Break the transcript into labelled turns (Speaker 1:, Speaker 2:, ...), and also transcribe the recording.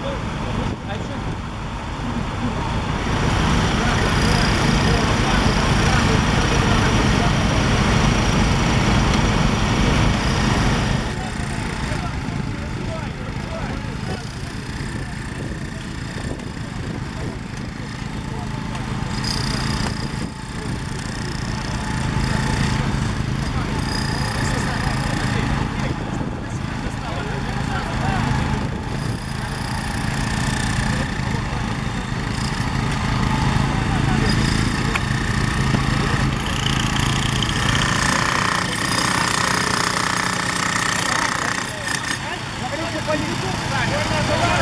Speaker 1: Absolutely. Corral.